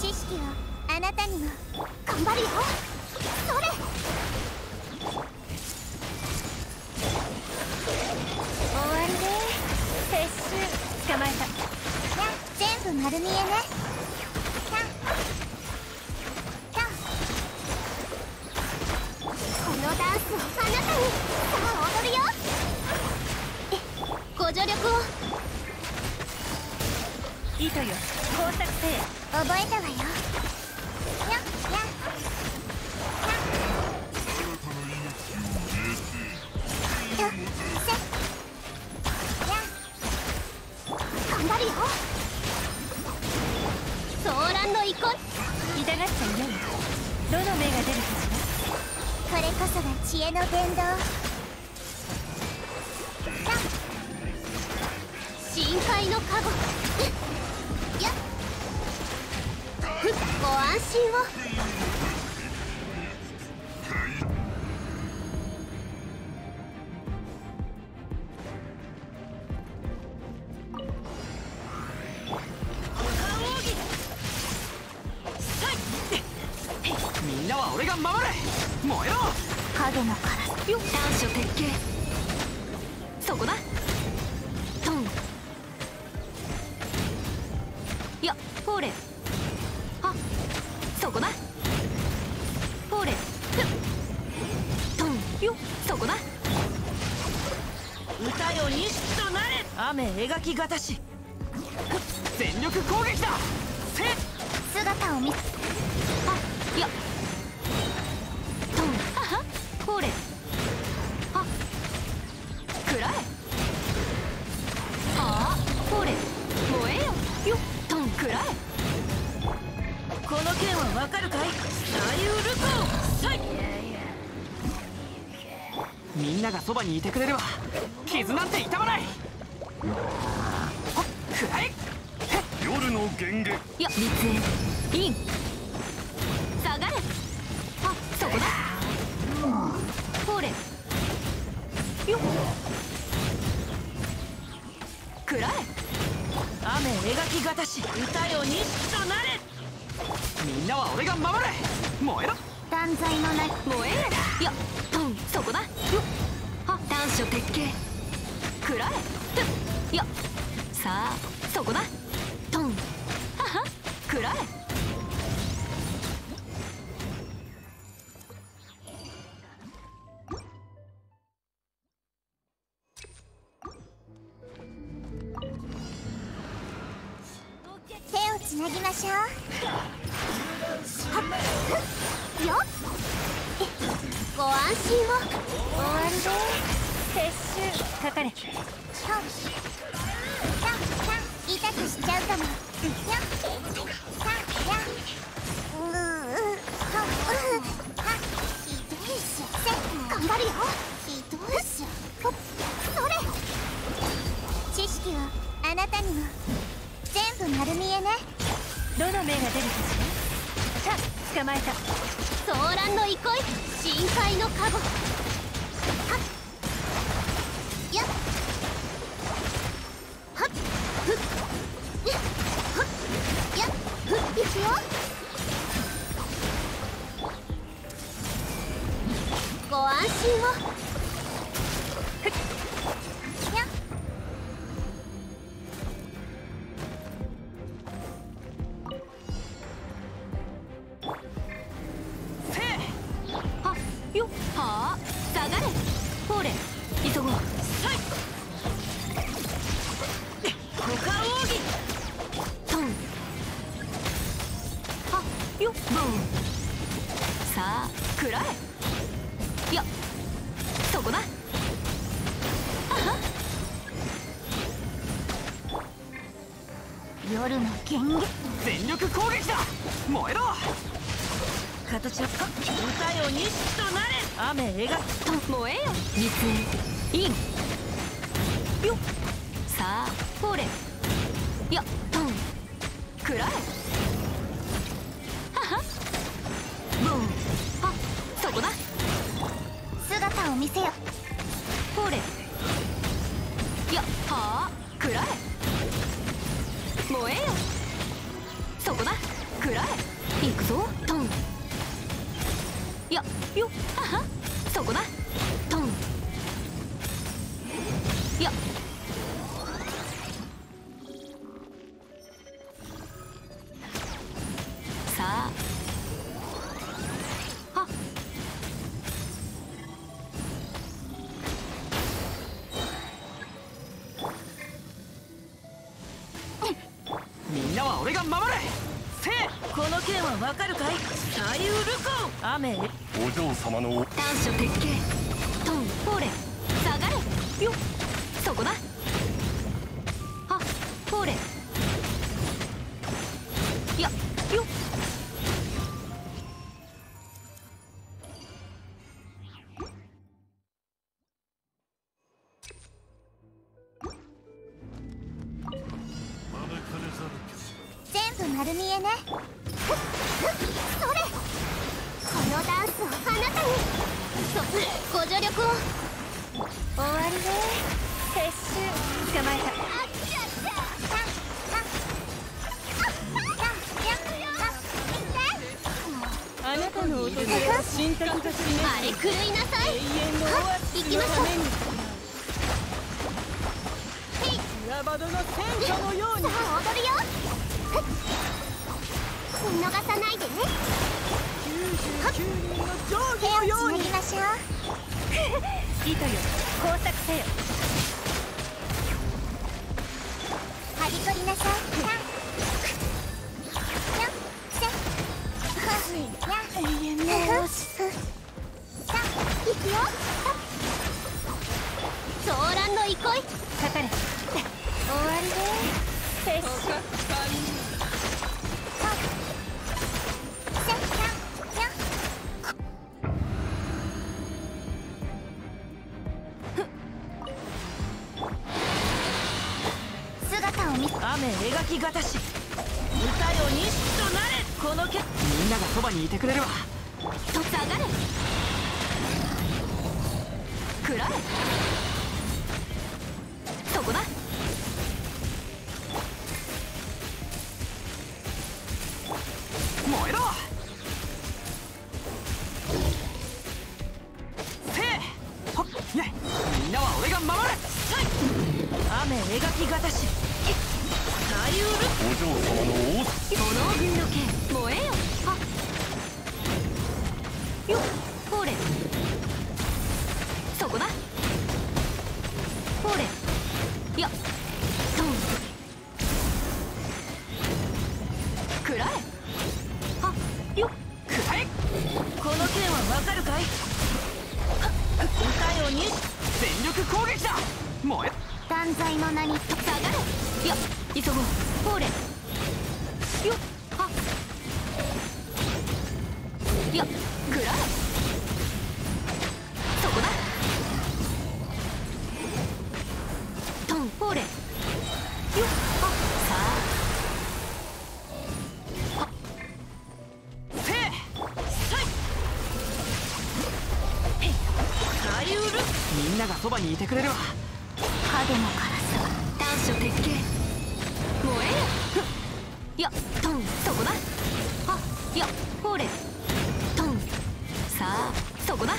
知識をあなたにも頑張るよ。それ。終わりで撤収。捕まえた。や全部丸見えね。糸よ。工作せえ。覚えたわよ。ややややせや頑張るよ。ソーランの遺痛がっちゃいない。どの目が出るかしれこそが知恵の伝道や深海の加護やふっご安心をみんなは俺が守れ燃えろ影のからよっ短所鉄拳そこだやほーれはそこだ。ほーれふっ。トン。よそこだ。歌よ西となれ。雨描きがたし。全力攻撃だ。せ姿を見せあいや。トン。ははほーれトンくらえこの剣はわかるかい？大ウルコさいみんながそばにいてくれるわ傷なんて痛まない。くらえ夜の源華いや立縁イン歌よ西となれ。みんなは俺が守れ。燃えろ。断罪のない燃えよいやトンそこだ。よっ。は短所鉄拳くらえ。ふっ。いやさあそこだ。トン。はは。くらえつなぎましょうはっよっご安心を終わりで撤収かかれほっキャンキャン痛くしちゃうかもよっキャンキャンうーうーほっうーはっひどいしょせ頑張るよひどいしほっそれ知識をあなたにも丸見えね。どの目が出るかしら？さあ捕まえた。ソーランの憩い深海の加護はっ。やっ。はっ。ふっ。やっ。はっ。やっ。ふっ。いくよご安心を急ごう股間奥義。トンはよボン。さあくらえ。いやそこだ。あは。夜の源華全力攻撃だ。燃えろ。形は歌よ西となれ。雨描き。と燃えよイン。よっ。さあほれ。やトンくらえ。はは。ボン。はそこだ。姿を見せよ。ほれ。やはあ。くらえ。燃えよ。そこだ。食らえ。行くぞトン。やよはは。そこださあ。はっみんなは俺が守れ。せい。この剣はわかるかい？左右ルコン。雨。お嬢様の短所鉄拳トンフォーレ。下がれ。よっそこだ。はっフォーレやよっ。全部丸見えね。ふっふっそれ。このダンスをあなたに。そご助力を。終わりね。撤収捕まえたあっちゃったたたあなたの訪れを信託が示すあれ狂いい永遠のオアシスのためにへいラバドの戦火のようさあ踊るよふっ見逃さないでね99人の上手下のようにをつなぎましょう糸よ工作せよはびこりなさい。さよせふや永遠のオアシスさあ行くよ。ソーランの憩い。かかれ。終わりで撤収を見雨描きがたし。歌よ錦となれ。この剣みんながそばにいてくれるわ。と下がれ。食らえ。そこだよっフォーレそこだ。フォーレやっトン食らえはっよっ。くらえこの剣はわかるかい？歌よ錦全力攻撃だ。燃え。断罪の名に下がれ。やっ急ごう。フォーレよっ。はっ。やっトンフォーレよっ。はっさあ。せい。さい。へい左右ル。みんながそばにいてくれるわ。影の辛さ短所鉄拳燃えよふっ。やトンそこだ。はっやフォーレトンさあそこだ